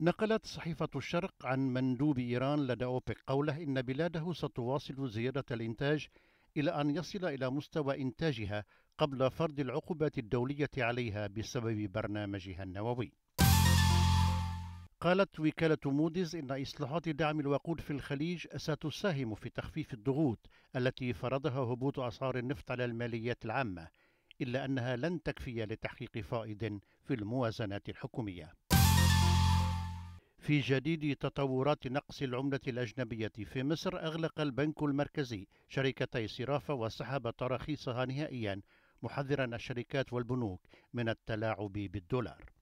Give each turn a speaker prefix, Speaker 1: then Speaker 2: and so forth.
Speaker 1: نقلت صحيفة الشرق عن مندوب إيران لدى أوبك قوله إن بلاده ستواصل زيادة الإنتاج إلى أن يصل إلى مستوى إنتاجها قبل فرض العقوبات الدولية عليها بسبب برنامجها النووي. قالت وكالة موديز إن إصلاحات دعم الوقود في الخليج ستساهم في تخفيف الضغوط التي فرضها هبوط أسعار النفط على الماليات العامة، إلا أنها لن تكفي لتحقيق فائض في الموازنات الحكومية. في جديد تطورات نقص العملة الأجنبية في مصر أغلق البنك المركزي. شركتي صرافة وسحب تراخيصها نهائيا محذرا الشركات والبنوك من التلاعب بالدولار.